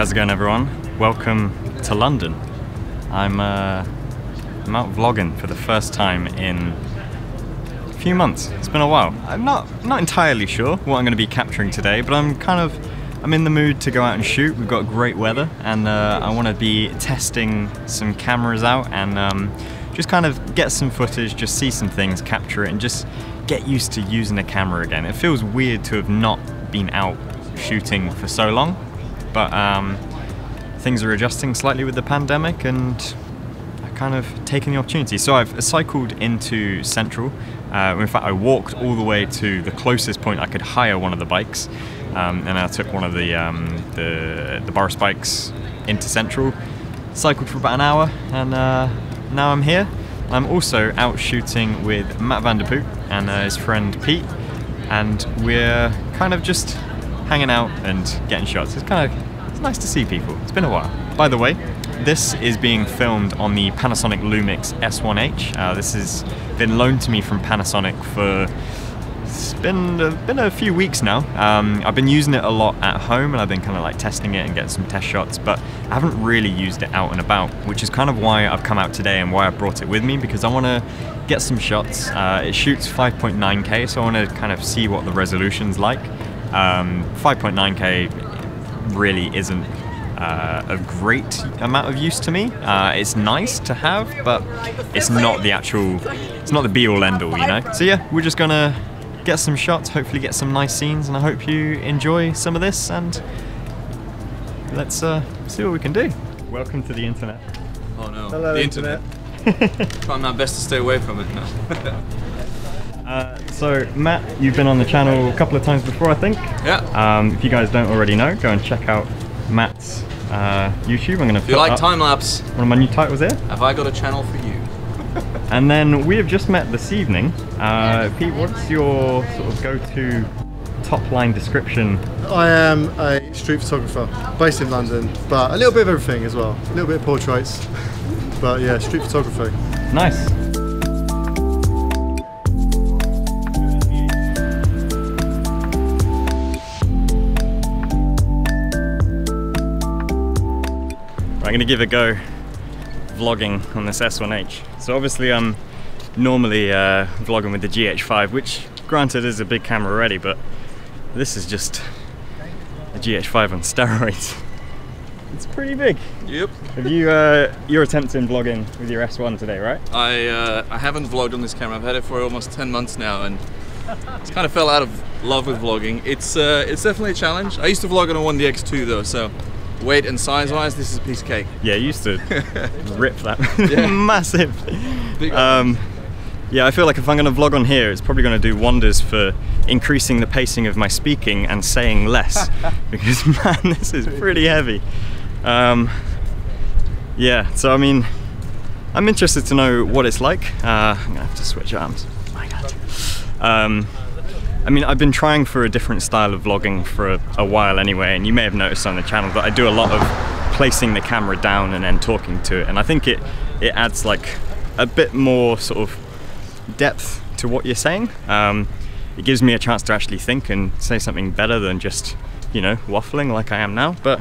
everyone. Welcome to London. I'm, uh, I'm out vlogging for the first time in a few months. It's been a while. I'm not not entirely sure what I'm going to be capturing today, but I'm kind of I'm in the mood to go out and shoot. We've got great weather, and uh, I want to be testing some cameras out and um, just kind of get some footage, just see some things, capture it, and just get used to using a camera again. It feels weird to have not been out shooting for so long, but um, things are adjusting slightly with the pandemic and I kind of taken the opportunity. So I've cycled into Central. Uh, in fact, I walked all the way to the closest point I could hire one of the bikes, um, and I took one of the, um, the the Boris bikes into Central. Cycled for about an hour, and uh, now I'm here. I'm also out shooting with Matt Vandeputte and uh, his friend Pete, and we're kind of just hanging out and getting shots. It's kind of it's nice to see people. It's been a while. By the way, this is being filmed on the Panasonic Lumix S1H. Uh, this has been loaned to me from Panasonic for it's been uh, been a few weeks now. Um, I've been using it a lot at home, and I've been kind of like testing it and getting some test shots, but I haven't really used it out and about, which is kind of why I've come out today and why I brought it with me because I want to get some shots. Uh, it shoots 5.9K, so I want to kind of see what the resolution's like. Um, 5.9K really isn't uh, a great amount of use to me. Uh, it's nice to have, but it's not the actual, it's not the be all end all, you know? So yeah, we're just gonna get some shots, hopefully get some nice scenes, and I hope you enjoy some of this, and let's uh, see what we can do. Welcome to the internet. Oh no, Hello, the internet. Trying my best to stay away from it now. Uh, so Matt, you've been on the channel a couple of times before, I think. yeah. Um, if you guys don't already know, go and check out Matt's uh, YouTube. I'm gonna If you like time lapse, one of my new titles here. have I got a channel for you? And then we have just met this evening. Uh, Pete, what's your sort of go-to top line description? I am a street photographer based in London, but a little bit of everything as well. A little bit of portraits, but yeah, street photography. Nice. I'm gonna give a go vlogging on this S1H. So obviously I'm normally uh, vlogging with the GH5, which granted is a big camera already, but this is just a GH5 on steroids. It's pretty big. Yep. Have you uh, you're attempting vlogging with your S1 today, right? I uh, I haven't vlogged on this camera. I've had it for almost 10 months now, and it's kind of fell out of love with vlogging. It's uh, it's definitely a challenge. I used to vlog on a 1DX2 though, so weight and size wise, this is a piece of cake. Yeah, you used to rip that Yeah. massive. Um, yeah, I feel like if I'm going to vlog on here, it's probably going to do wonders for increasing the pacing of my speaking and saying less, because man, this is pretty heavy. Um, yeah, so I mean, I'm interested to know what it's like. Uh, I'm gonna have to switch arms. My God. Um, I mean, I've been trying for a different style of vlogging for a, a while anyway, and you may have noticed on the channel that I do a lot of placing the camera down and then talking to it, and I think it it adds like a bit more sort of depth to what you're saying. Um, it gives me a chance to actually think and say something better than just you know waffling like I am now. But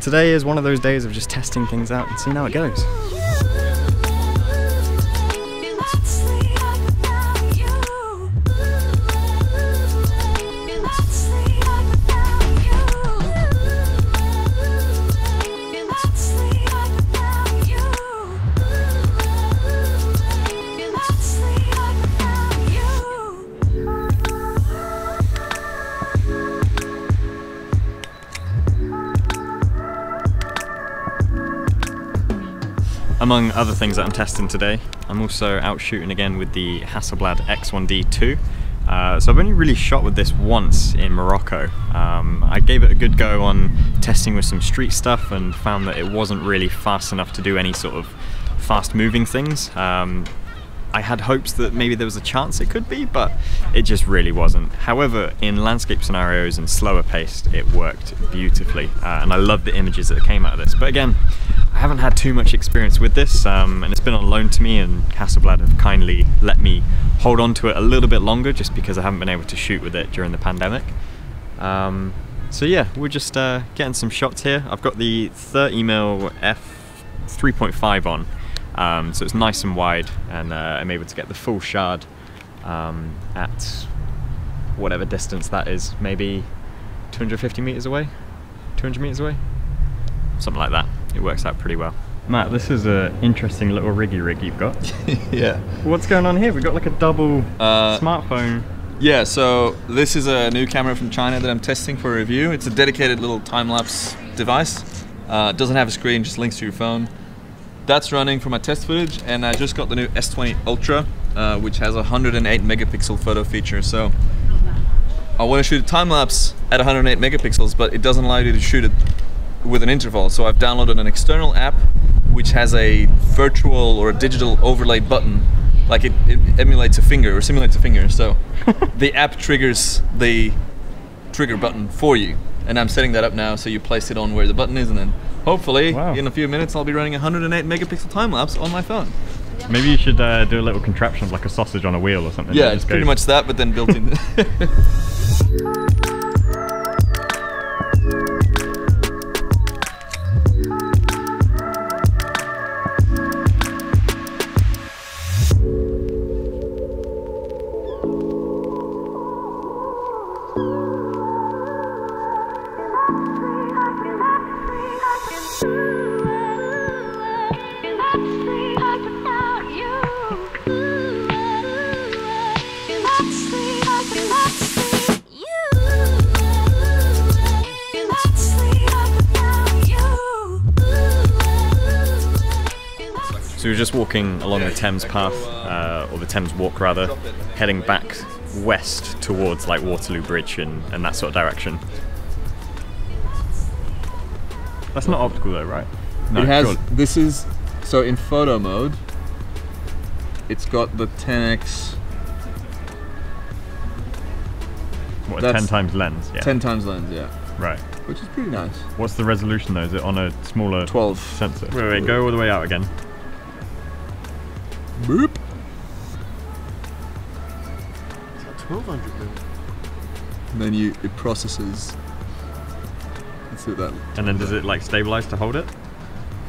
today is one of those days of just testing things out and seeing how it goes. Among other things that I'm testing today, I'm also out shooting again with the Hasselblad X1D2. Uh, so I've only really shot with this once in Morocco. Um, I gave it a good go on testing with some street stuff and found that it wasn't really fast enough to do any sort of fast moving things. Um, I had hopes that maybe there was a chance it could be, but it just really wasn't. However, in landscape scenarios and slower paced, it worked beautifully, uh, and I love the images that came out of this. But again, I haven't had too much experience with this, um, and it's been on loan to me, and Hasselblad have kindly let me hold on to it a little bit longer just because I haven't been able to shoot with it during the pandemic. Um, so yeah, we're just uh, getting some shots here. I've got the 30mm f 3.5 on, um, so it's nice and wide, and uh, I'm able to get the full shard um, at whatever distance that is, maybe 250 meters away, 200 meters away, something like that. It works out pretty well. Matt, this is an interesting little riggy rig you've got. yeah. What's going on here? We've got like a double Uh, smartphone. Yeah, so this is a new camera from China that I'm testing for review. It's a dedicated little time-lapse device. Uh, it doesn't have a screen, just links to your phone. That's running for my test footage, and I just got the new S20 Ultra, uh, which has a 108 megapixel photo feature. So I want to shoot a time lapse at 108 megapixels, but it doesn't allow you to shoot it with an interval. So I've downloaded an external app which has a virtual or a digital overlay button. Like it, it emulates a finger or simulates a finger. So the app triggers the trigger button for you. And I'm setting that up now so you place it on where the button is and then hopefully Wow. in a few minutes I'll be running a 108 megapixel time lapse on my phone. Maybe you should uh, do a little contraption of like a sausage on a wheel or something. Yeah, it's pretty goes- much that but then built in. So we're just walking along the Thames path, uh, or the Thames walk rather, heading back west towards like Waterloo Bridge and, and that sort of direction. That's not optical though, right? No, it has. surely. This is so in photo mode. It's got the 10x, what, a that's- 10 times lens. Yeah. 10 times lens, yeah, Right. which is pretty nice. What's the resolution though? Is it on a smaller 12. sensor? Wait, wait, go all the way out again. 1200 mil. And then you it processes. Let's see that. And then does it like stabilize to hold it?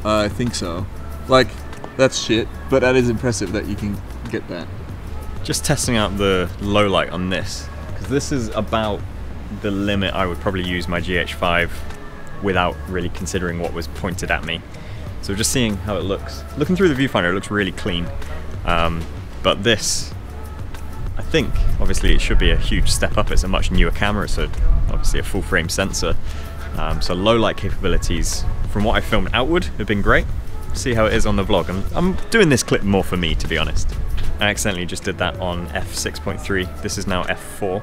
Uh, I think so. Like that's shit, but that is impressive that you can get that. Just testing out the low light on this, because this is about the limit I would probably use my GH5 without really considering what was pointed at me. So just seeing how it looks. Looking through the viewfinder, it looks really clean. Um, but this, I think, obviously it should be a huge step up. It's a much newer camera, so obviously a full frame sensor. Um, so low light capabilities, from what I filmed outward, have been great. See how it is on the vlog. I'm, I'm doing this clip more for me, to be honest. I accidentally just did that on f6.3. This is now f4,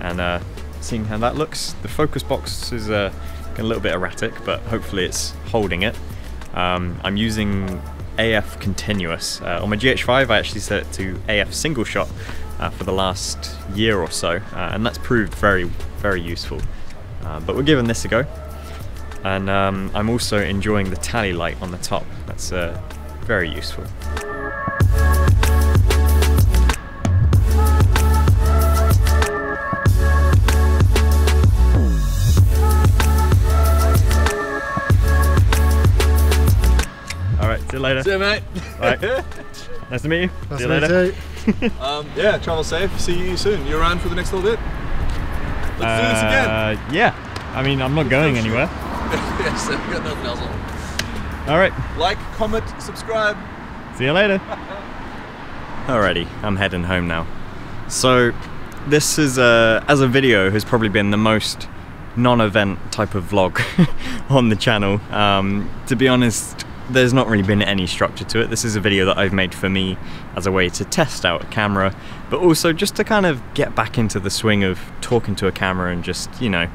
and uh, seeing how that looks. The focus box is uh, a little bit erratic, but hopefully it's holding it. Um, I'm using AF continuous. Uh, on my GH5, I actually set it to AF single shot uh, for the last year or so, uh, and that's proved very, very useful. Uh, but we're giving this a go, and um, I'm also enjoying the tally light on the top. That's uh, very useful. All right, see you later. See you, mate. Right. Nice to meet you. That's see you later. It. um, yeah, travel safe. See you soon. You around for the next little bit? Let's do this again. Uh, yeah. I mean, I'm not going anywhere. yes, I've got nothing else on. All right. Like, comment, subscribe. See you later. Alrighty, I'm heading home now. So, this is uh, as a video has probably been the most non-event type of vlog on the channel. Um, to be honest, there's not really been any structure to it. This is a video that I've made for me as a way to test out a camera, but also just to kind of get back into the swing of talking to a camera and just, you know,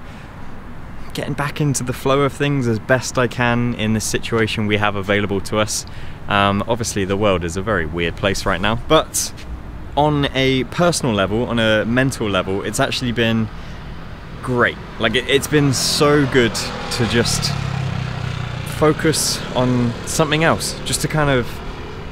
getting back into the flow of things as best I can in the situation we have available to us. Um, obviously, the world is a very weird place right now, but on a personal level, on a mental level, it's actually been great. Like, it, it's been so good to just focus on something else, just to kind of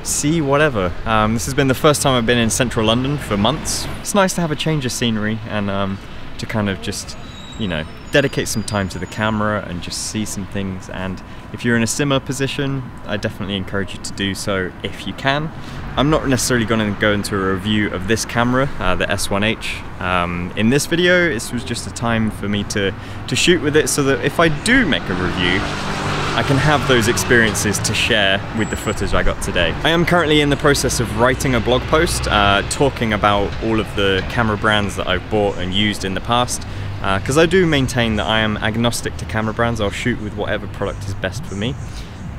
see whatever. Um, this has been the first time I've been in central London for months. It's nice to have a change of scenery and um, to kind of just, you know, dedicate some time to the camera and just see some things. And if you're in a similar position, I definitely encourage you to do so if you can. I'm not necessarily going to go into a review of this camera, uh, the S1H. Um, in this video, this was just a time for me to, to shoot with it so that if I do make a review, I can have those experiences to share with the footage I got today. I am currently in the process of writing a blog post uh, talking about all of the camera brands that I've bought and used in the past because uh, I do maintain that I am agnostic to camera brands. I'll shoot with whatever product is best for me.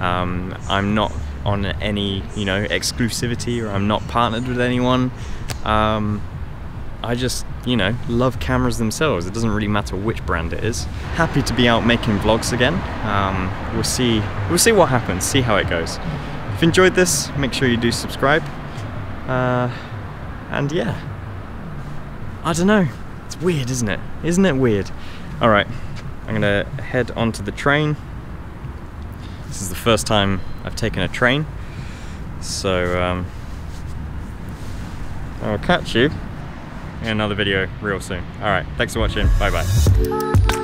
Um, I'm not on any, you know, exclusivity or I'm not partnered with anyone. Um, I just, you know, love cameras themselves. It doesn't really matter which brand it is. Happy to be out making vlogs again. Um, we'll see. We'll see what happens. See how it goes. If you enjoyed this, make sure you do subscribe. Uh, and yeah, I don't know. It's weird, isn't it? Isn't it weird? All right, I'm gonna head onto the train. This is the first time I've taken a train, so um, I'll catch you in another video real soon. Alright, thanks for watching. Bye bye.